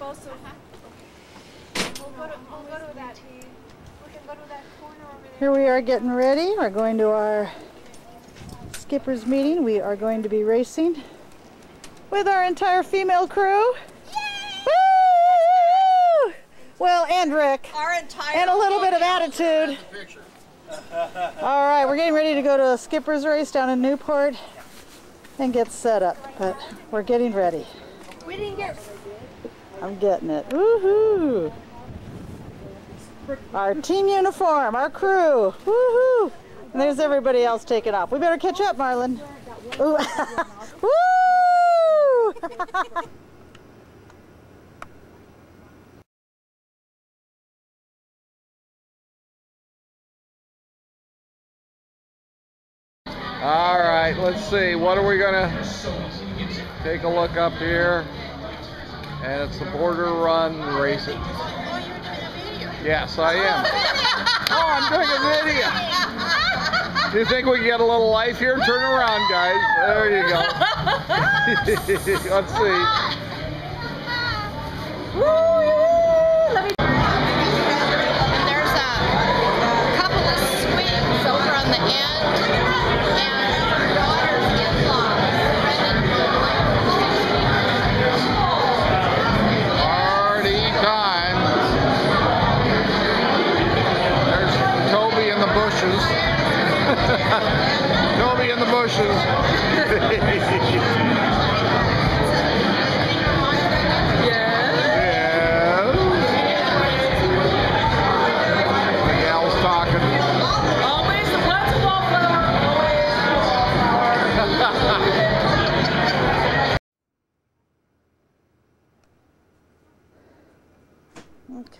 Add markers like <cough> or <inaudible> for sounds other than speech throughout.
We'll go to, we'll go to that. We can go to that corner over there. Here we are getting ready. We're going to our skipper's meeting. We are going to be racing with our entire female crew. Woo! Well, and Rick. Our entire And a little bit of attitude. All right, we're getting ready to go to a skipper's race down in Newport and get set up, but we're getting ready. We didn't get. I'm getting it. Woohoo! Our team uniform, our crew. Woohoo! And there's everybody else taking off. We better catch up, Marlon. Ooh. <laughs> Woo! <laughs> All right, let's see. What are we gonna take a look up here? And it's the border run races. Yes, I am. <laughs> Oh, I'm doing a video. Do you think we can get a little life here? Turn around, guys. There you go. <laughs> let's see. <laughs> And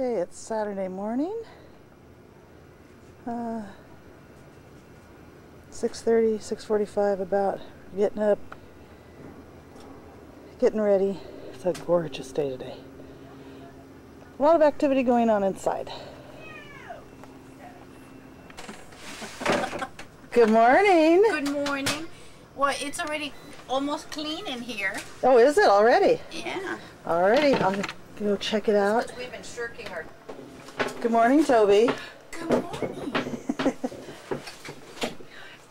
Okay, it's Saturday morning. Uh, 6.30, 6.45 about. Getting up, getting ready. It's a gorgeous day today. A lot of activity going on inside. Good morning. Good morning. Well, it's already almost clean in here. Oh, is it already? Yeah. Already. Go check it out. We've been shirking our. Good morning, Toby. Good morning.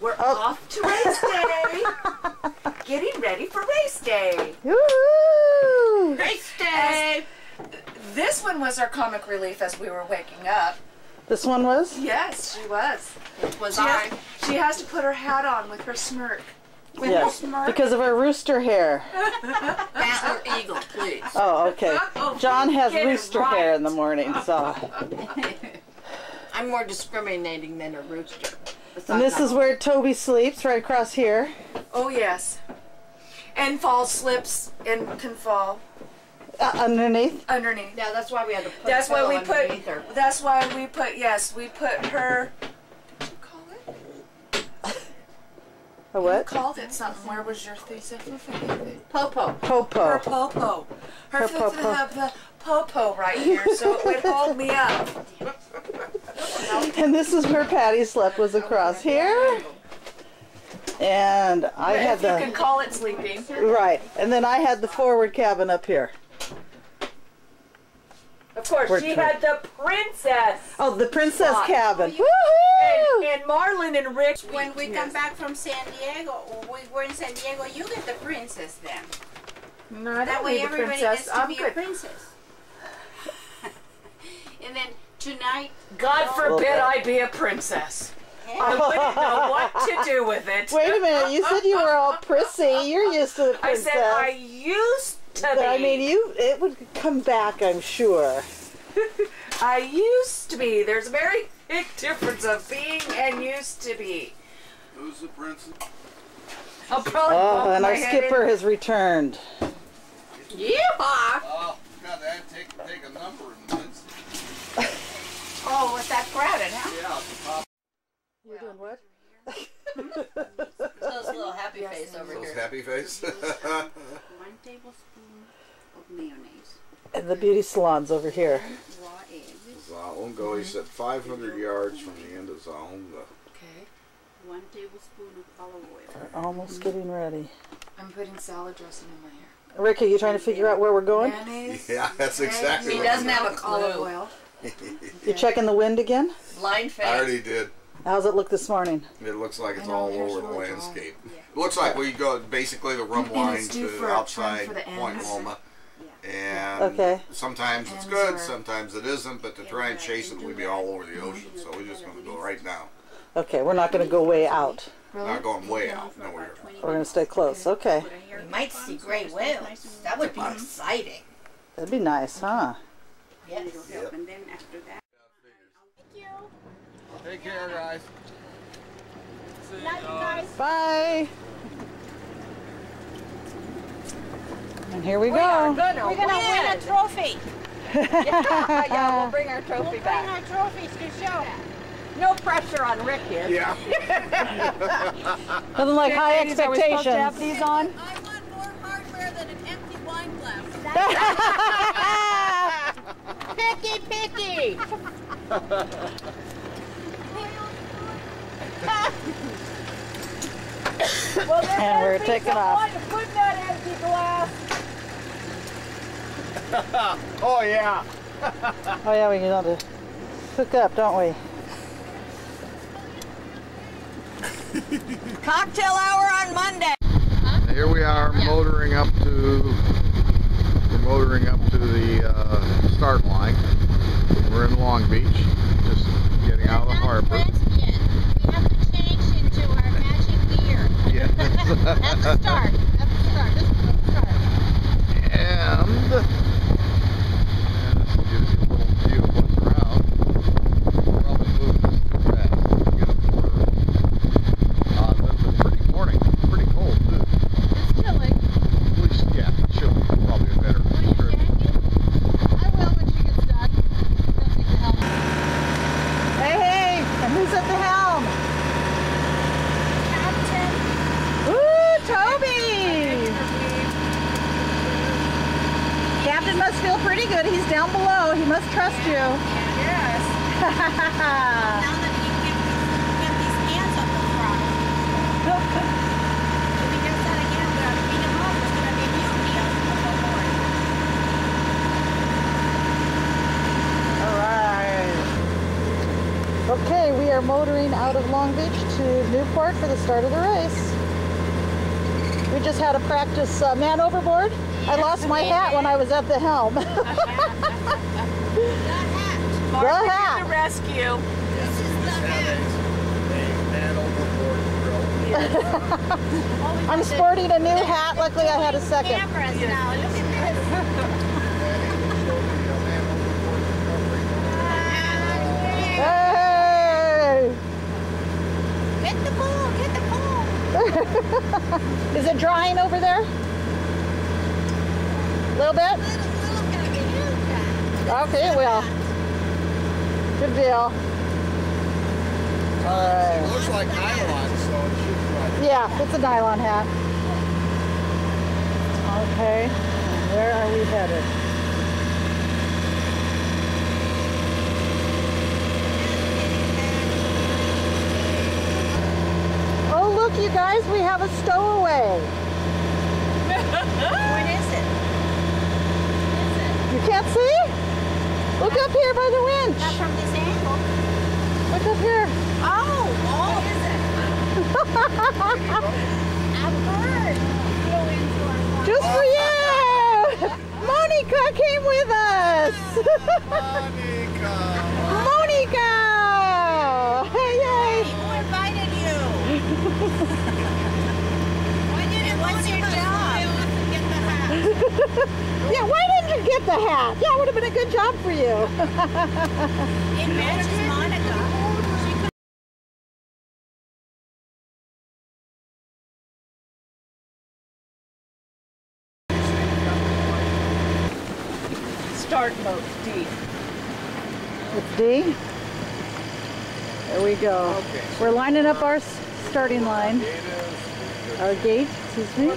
We're Oh. off to race day. Getting ready for race day. Woo! Race day. This one was our comic relief as we were waking up. This one was? Yes, she was. Was She I? has, she has to put her hat on with her smirk. With Yes, smirk? because of her rooster hair. Antler eagle, please. Oh, okay. Oh, John has get rooster right. hair in the morning, so. I'm more discriminating than a rooster. And this is where Toby sleeps, right across here. Oh yes. And fall slips and can fall Uh, underneath. underneath. Yeah, that's why we had to put That's a why we put. underneath her. That's why we put. Yes, we put her. What you call it? A You what? called it something. Where was your thesis? Popo. Popo. Her Popo. popo. Her, Her f- popo. f- f- popo right here, so it would hold me up. And this is where Patty slept, was across here. And I had if you can call it sleeping. Right. And then I had the forward cabin up here. Of course, We're she try- had the princess. Oh, the princess Spot. cabin. Oh, and, Woohoo! and Marlon and Rick. When we come back from San Diego, or we were in San Diego, you get the princess then. No, I That don't way the everybody princess. gets to I'm be a princess. <laughs> and then tonight, God forbid I be a princess. I wouldn't know what to do with it. Wait a minute. You said you were all <laughs> prissy. You're used to the princess. I princess. said I used to But be. I mean, you. It would come back, I'm sure. <laughs> I used to be. There's a very big difference of being and used to be. Who's the princess? I'll probably Oh, bump and my our head skipper in. has returned. yeehaw! Oh, God, I take take a number and mince. Oh, with that crowded, huh? Yeah, the top You're doing what? Those little happy <laughs> face over those here. happy face. <laughs> One tablespoon of mayonnaise, And the beauty salon's over here. raw eggs, Zalongo, he said 500 yards from the end of Zalongo. Okay. one tablespoon of olive oil. We're almost mm-hmm. getting ready. I'm putting salad dressing in my hair. Rick, are you trying to figure out where we're going? Mayonnaise. <laughs> Yeah, that's exactly He what doesn't I'm have a doing. olive oil. <laughs> You checking the wind again? Blind I already did. How's it look this morning? It looks like it's I know, all there's over the no draw. landscape. It looks like we go basically the rum And line it's to due for a outside for the Point ends. Loma. And Okay. sometimes it's good, sometimes it isn't, but to try and chase it, we'd be all over the ocean. So we're just going to go right now. Okay, we're not going to go way out. Not going way out. No, we're We're going to stay close. Okay. We might see gray whales. That would be exciting. That'd be nice, huh? Yes. And then after that. Take care, guys. Bye. And here we go. gonna We're gonna win a trophy. <laughs> yeah, <laughs> we'll bring our trophy Bring back. our trophies to show. No pressure on Rick here. Yeah. <laughs> Nothing like high expectations. these on? I want more hardware than an empty wine glass. Picky, picky. And we're taking off. Put that empty glass. <laughs> Oh yeah. <laughs> Oh yeah, we got to hook up, don't we? <laughs> Cocktail hour on Monday. Here we are motoring up to we're motoring up to the uh, start line. We're in Long Beach, just getting out of the harbor. We have to change into our matching gear. Yes. That's the start. That's the start. This is the start. and, and this gives you a little view of what's around. Probably moving this too fast. to Get up for, uh, that's a pretty morning. Pretty cold too. It's chilly. At least, yeah, chill. Probably a better What are you description. changing? I will when she gets done. Don't take the helmet. Hey, hey! And who's at the helm? Woo, Toby! Captain must feel pretty good. He's down below. He must trust you. Yes. Now that he can get these hands up the throttle. <laughs> If he does that again, we're gonna beat him up. It's gonna be mutiny on the board. All right. Okay, we are motoring out of Long Beach to Newport for the start of the race. We just had a practice uh, man overboard. I lost my hat when I was at the helm. <laughs> the Mark hat. to the rescue. <laughs> I'm sporting a new hat. Luckily, I had a second. Cameras now. Look at this. Hey! Hit the ball. Hit the ball. <laughs> Is it drying over there? A little bit? Little, little bit of a huge Okay, it will. Good deal. All right. Looks like nylon, so it should run. Yeah, it's a nylon hat. Okay, where are we headed? Oh, look, you guys, we have a stowaway. <laughs> What is it? You can't see? Look up here by the winch. Not from this angle. Look up here. Oh, oh. what is it? <laughs> A bird flew into our farm. Just for you! <laughs> Monica came with us! Monica! Monica. Hey, yay! Who invited you? <laughs> and what's your job? Yeah, why didn't you get the hat? Yeah, it would have been a good job for you. <laughs> It matches Monica. Start mode D. It's D. There we go. Okay. We're lining up our starting line, our gate, excuse me.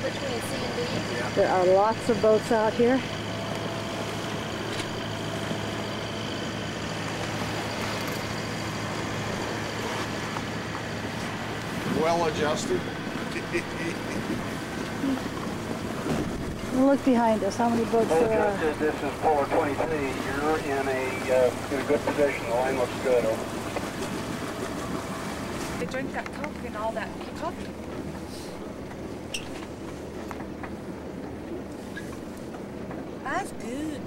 There are lots of boats out here. Well adjusted. Look behind us. How many boats Hey, there are? Justin, this is Polar 23. You're in a, uh, in a good position. The line looks good. Over. They drink that Coke and all that coffee. That's good.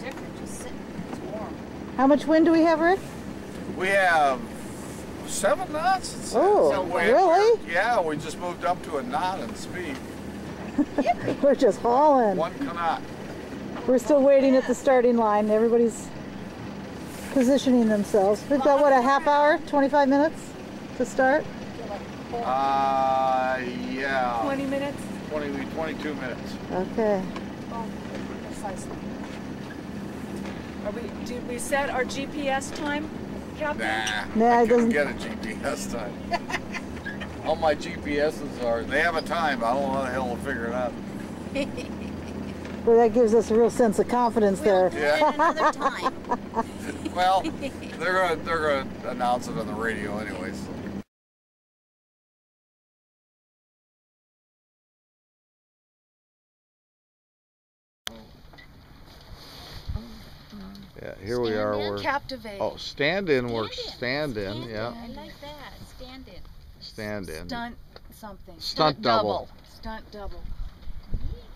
Different, just sitting. It's warm. How much wind do we have, Rick? We have seven knots. it says. Oh, We- really? Yeah, we just moved up to a knot in speed. <laughs> We're just hauling. One knot. We're still waiting at the starting line. Everybody's positioning themselves. We've got, what, a half hour, 25 minutes to start? Uh, yeah. 20 minutes? 20, 22 minutes. Okay. Oh, precisely. Are we, did we set our GPS time, Captain? Nah. Nah, I it couldn't get a GPS time. <laughs> All my GPSs are, they have a time. I don't know how the hell to figure it out. <laughs> Well, that gives us a real sense of confidence there. Yeah. Another time. <laughs> Well, they're gonna they're gonna announce it on the radio anyways. So. Yeah, here we are. We're oh, stand in works. Stand in, yeah, I like that. Stand in. stand in. Stunt something. Stunt double. Stunt double.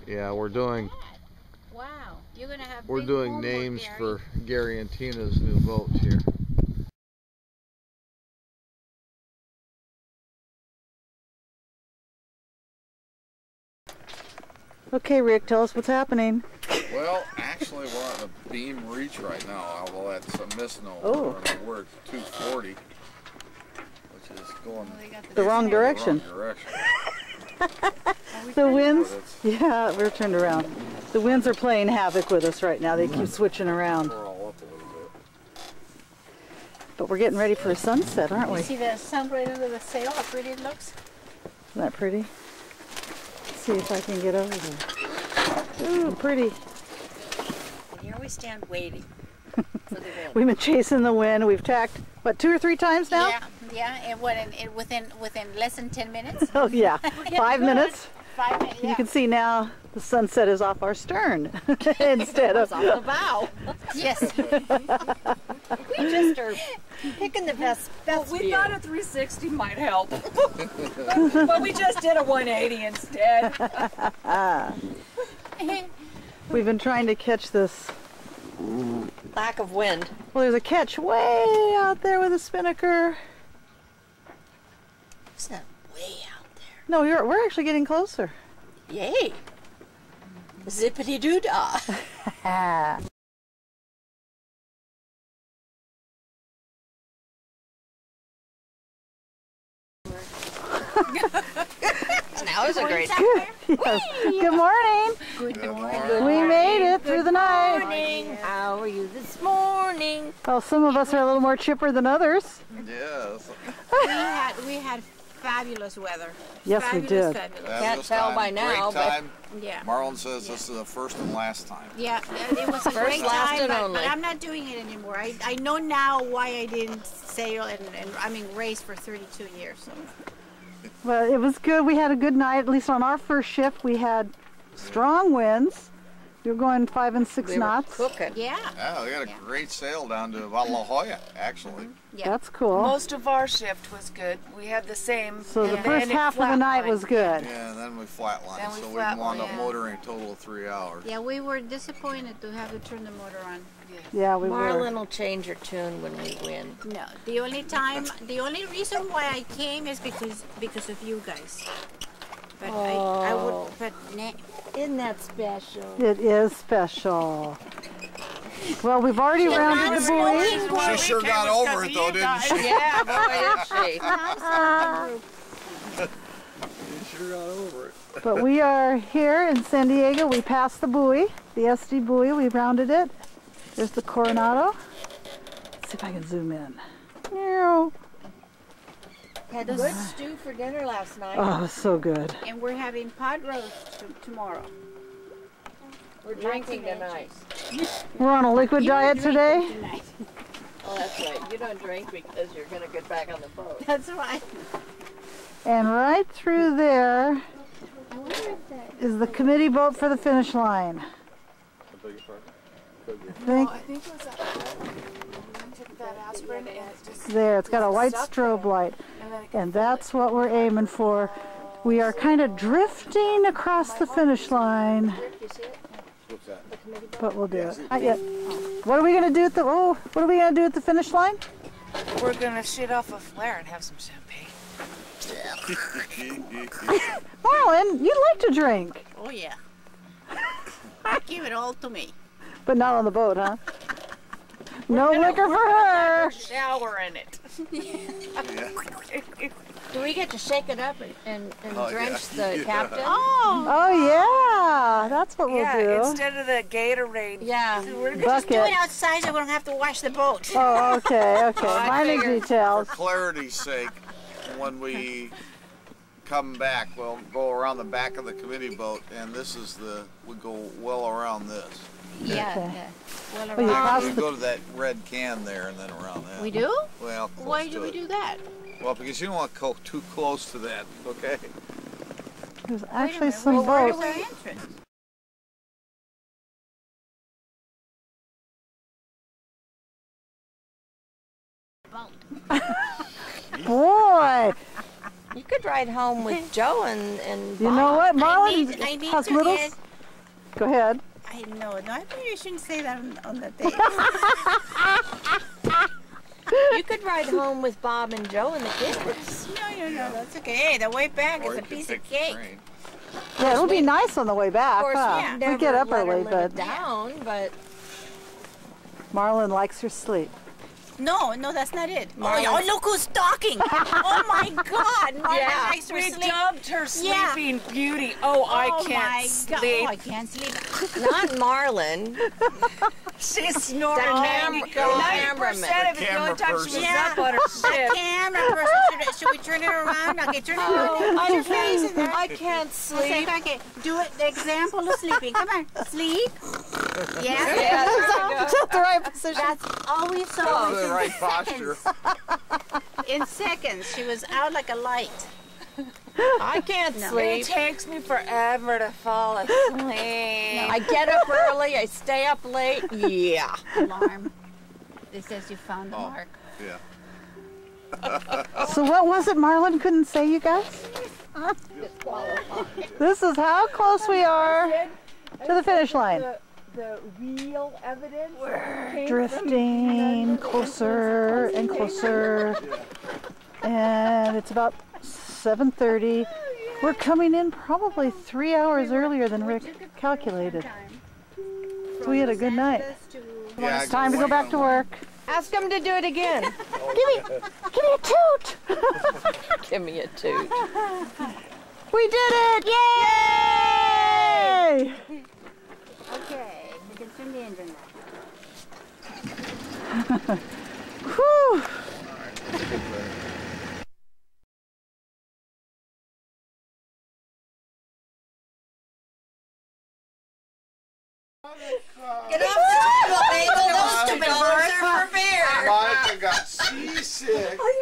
Yeah, we're doing Wow. You're gonna have we're big doing homework, names Gary. for Gary and Tina's new boat here. Okay, Rick, tell us what's happening. Well, actually, we're on a beam reach right now, although that's a misnomer. Oh. We're at 240, which is going The wrong direction. wrong direction. The winds, yeah, we're turned around. The winds are playing havoc with us right now. They keep switching around. we're all up a little bit. But we're getting ready for a sunset, aren't we? You see the sun right under the sail, how pretty it looks? Isn't that pretty? Let's see if I can get over there. Ooh, pretty. And here we stand waiting for the <laughs> wind. We've been chasing the wind. We've tacked, what, two or three times now? Yeah, yeah, and what, in, in, within, within less than 10 minutes? <laughs> Oh, yeah. <laughs> Five minutes. Five minutes, yeah. You can see now the sunset is off our stern instead of. off the bow. Yes. we just are picking the best, best Well, we view. thought a 360 might help. but we just did a 180 instead. We've been trying to catch this. Lack of wind. Well, there's a catch way out there with a spinnaker. It's that way out there. No, you're, we're actually getting closer. Yay. Zippity doo dah. <laughs> <laughs> That was a great. <laughs> Yes. Good morning. Good morning. We made it through the night. Good morning. How are you this morning? Well, some of us are a little more chipper than others. Yes. <laughs> We had we had fabulous weather. Yes, we fabulous, did. Fabulous. That Can't this tell time, by now, Great but- time. Yeah. Marlon says this is the first and last time. Yeah, yeah, it was a <laughs> great last, time, and but, only. but I'm not doing it anymore. I, I know now why I didn't sail and, and I mean race for 32 years. So. Well, it was good. We had a good night. At least on our first shift, we had strong winds. We were going five and six We were knots. cooking. Yeah. Yeah, we got a great sail down to La Jolla, actually. Mm-hmm. Yeah. That's cool. Most of our shift was good. We had the same. so the first half of the night was good. Yeah, and then we flatlined, Then we so we wound up yeah. motoring a total of three hours. Yeah, we were disappointed to have to turn the motor on. Yeah, we were. Marlin will change her tune when we win. No, the only time, the only reason why I came is because because of you guys. But I, I Oh. would, but nah, Isn't that special? It is special. Well, we've already rounded the buoy. She sure got over it though, didn't she? Yeah, boy, is she. <laughs> She sure got over it. But we are here in San Diego. We passed the buoy, the SD buoy. We rounded it. There's the Coronado. Let's see if I can zoom in. Meow. Had good stew for dinner last night. Oh, so good. and we're having pot roast t- tomorrow. We're drinking tonight. We're on a liquid diet today. Tonight. Oh, that's right. You don't drink because you're going to get back on the boat. <laughs> That's right. And right through there is the committee boat for the finish line. I think I think it was that. Took that aspirin and it just. there, it's got a white strobe light. And then it And that's what we're aiming for. We are kind of drifting across the finish line, but we'll do it. Not yet. What are we gonna do at the, oh, what are we gonna do at the finish line? We're gonna shoot off a flare and have some champagne. <laughs> Marlon, you like to drink, Oh yeah. Give it all to me. But not on the boat, huh? No liquor for her. Shower in it. <laughs> Do we get to shake it up and, and, and Oh, drench yeah. the <laughs> Yeah. captain? Oh. Oh yeah, that's what we'll yeah, do. instead of the Gatorade. Yeah. We're gonna Just do it outside so we don't have to wash the boat. Oh, okay, <laughs> okay. Oh, I Minor figured. For clarity's sake, when we come back, we'll go around the back of the committee boat, and this is the, we go well around this. Yeah. Okay. yeah. Well, around- crossed We the- go to that red can there and then around that. we do? Well, close Why to do we it. do that? Well, because you don't want to go too close to that, okay? There's actually some Where's boats. our entrance? <laughs> Boy, You could ride home with <laughs> Joe and, and you know what? I Marlon need, I need has little. get. Go ahead. I know. No, I think you shouldn't say that on, on the day. you could ride home with Bob and Joe and the kids. no, no, no. That's okay. Hey, the way back Or is a piece of cake. Yeah, it'll be nice on the way back. Of course, huh? yeah. We get up early, but it down, but Marlon likes her sleep. No, no, that's not it. Oh, oh, look who's talking. <laughs> oh my God. Marlon Yeah. likes We sleep. dubbed her Yeah. Sleeping Beauty. Oh, I oh can't my God. sleep. Oh, I can't sleep. not Marlon. <laughs> She's snoring. The cam- Ninety the cameraman. percent of it. The only Camera time she was person. Yeah. up on her shift. Camera person. Should, should we turn it around? Okay, turn it oh, around. Put your face in. I can't Okay, sleep. okay. Do it. The example of sleeping. Come on. Sleep. <laughs> Yeah. Yeah, there you go. The right position? That's always so. That's the in right seconds. <laughs> posture. <laughs> In seconds, she was out like a light. I can't No. It takes me forever to fall asleep. I get up early. I stay up late. Yeah. Alarm. It says you found the Oh. mark. Yeah. So what was it Marlon couldn't say, you guys? This is how close we are to the finish line. The, the real evidence. came Drifting closer and closer. <laughs> And it's about 7.30. We're coming in probably three hours earlier than Rick calculated. So we had a good night. Yeah, It's time to go back to work. Ask him to do it again. <laughs> Give me, give me a toot! <laughs> Give me a toot. We did it! Yay! Okay, we can turn the engine. Whew. Get off the table, Those stupid birds are for beer. Monica got seasick. Oh,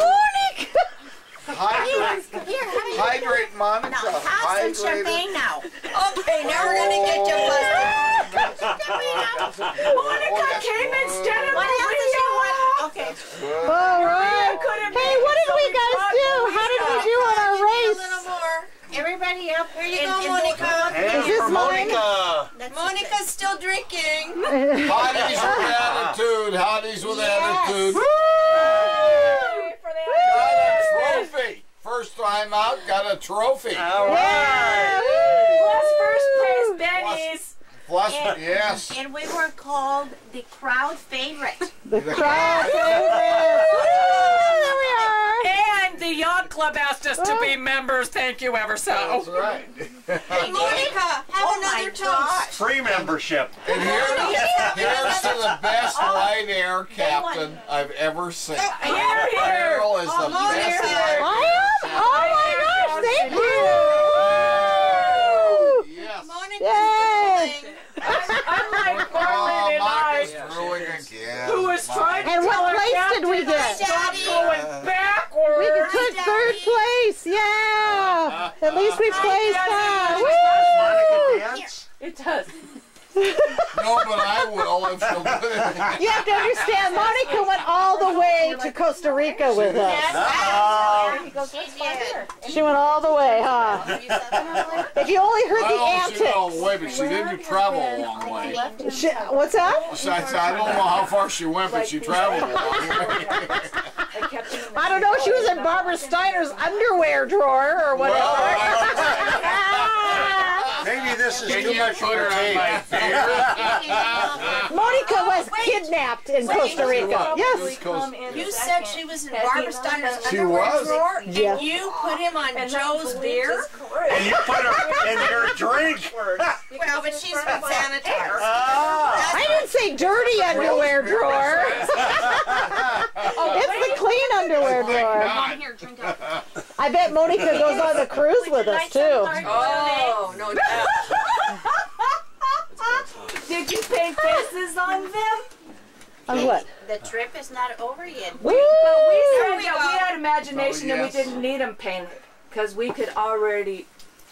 Monica! Hydrate, Here, honey. Hydrate, Monica. Now, have some Hydrate. champagne now. Okay, now we're gonna get you busted. <laughs> Monica came instead of What else does she want? Okay. All right. Hey, what did we guys do? How did we do on our A race? little more. Everybody up. Here you go, Monica. Is this mine? Monica's still drinking. Hotties with attitude. Hotties with attitude. Got a trophy. First time out, got a trophy. Yeah. Plus first place, Benny's. Plus, yes. And we were called the crowd favorite. The crowd favorite. There we are. And the yacht club asked us to be members. Thank you ever so. That's so. right. Hey, <laughs> Monica, have Oh my another gosh. toast. Free membership. And here, oh, here's to the best oh, light air captain I've ever seen. Here, here. Carol is oh, the Monica. best light I am? Oh my gosh, thank you. Yes. Monica's Yay. drooling. Unlike Oh, Marlene and I, who was trying to And tell what her place did we get? to stop Daddy. going We backwards. took third place. Yeah. At least we placed that. Woo! It does. No, but I will if she'll put it. You have to understand, Monica went all the way to Costa Rica with us. She went all the way, huh? If you only heard the don't see it all antics. the way, but she didn't travel a long way. She, what's that? So I I don't know how far she went, but she traveled a long way. <laughs> I kept it in the I don't know. She was in Barbara Steiner's underwear drawer or whatever. <laughs> Maybe this is Can too you much put for her tape. <laughs> Monica was kidnapped in Costa Rica. Yes. You said she was in Barbara Steiner's She underwear was. drawer, Yeah. and you put him on Joe's beer? And you put her <laughs> in your drink. <laughs> Well, but she's been sanitized. Ah. I didn't say dirty underwear drawer. Oh, it's the clean underwear drawer. God. Here, drink up. I bet Monica goes on the cruise with us too. Oh, no doubt. <laughs> Did you paint faces on them? On what? The trip is not over yet. Woo! But we said we we had imagination Oh, and we didn't need them painted because we could already.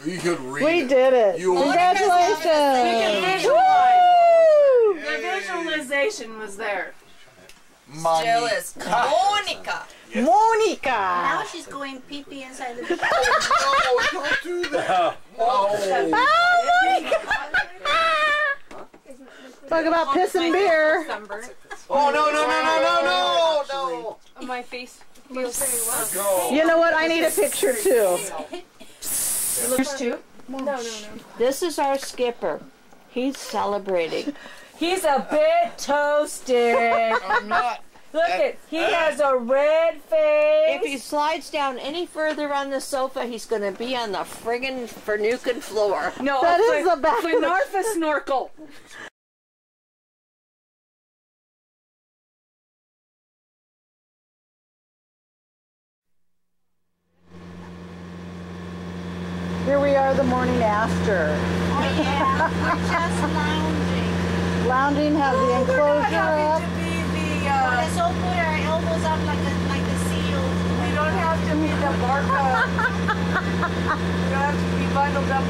You could read We it. did it. You- Congratulations. Woo! Woo! The visualization was there. Money. Jill is Monica. Monica. Now she's going pee pee inside the <laughs> No, oh, don't do that. No. Oh, Monica. Talk about piss and beer. Oh, no, no, no, no, no, no, no. My face. Go. You know what? I need a picture too. There's two. No, no, no. This is our skipper. He's celebrating. He's a bit toasted. I'm not. Look at he ah. has a red face. If he slides down any further on the sofa, he's going to be on the friggin' Fernukin floor. No, That a is the back of the- Fenarfa snorkel. Here we are the morning after. Oh yeah, we're just <laughs> lounging. Lounging, have the oh, enclosure up. To be the. Let's all put our elbows up like a like a seal. we don't have to be the barca. we don't have to be bundled up.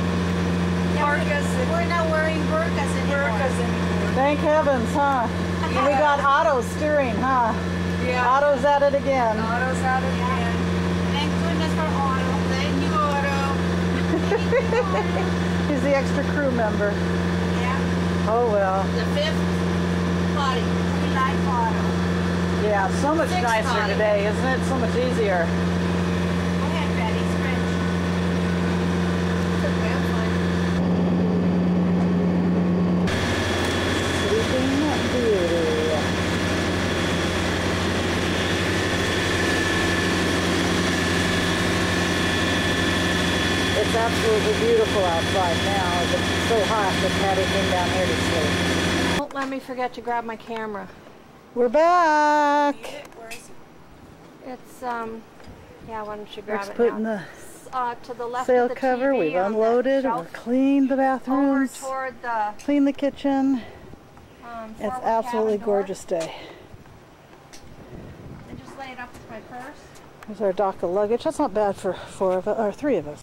Parkas and We're not wearing burkas anymore. burkas and Thank heavens, huh? And we got auto steering, huh? yeah. Auto's at it again. Autos out of hand. Thank goodness for Otto. Thank you, Otto. <laughs> He's the extra crew member. Yeah, Oh well. the fifth party. We like Otto. Yeah, so much Six nicer body. today, isn't it? So much easier. Go ahead, Betty. Stretch. It's okay, I'm fine. Sleeping Beauty. It's absolutely beautiful outside now. It's so hot that Patty came down here to sleep. Don't let me forget to grab my camera. We're back. It's, um, yeah, why don't you grab Rick's it putting now? the Uh, to the left sail of the cover. TV We've unloaded. We've cleaned the Over bathrooms. toward the Cleaned the kitchen. um, It's absolutely gorgeous day. And just lay it up with my purse. There's our dock of luggage. That's not bad for four of us, or three of us.